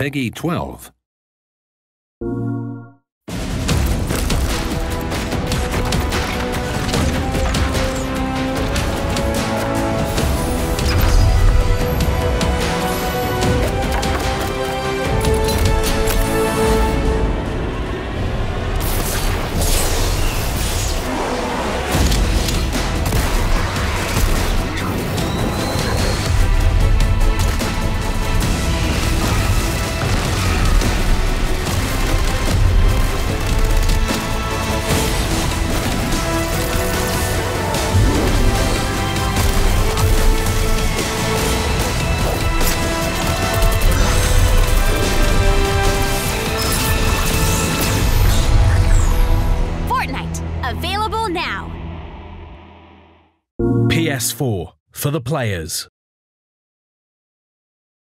Peggy 12. Available now. PS4 for the players.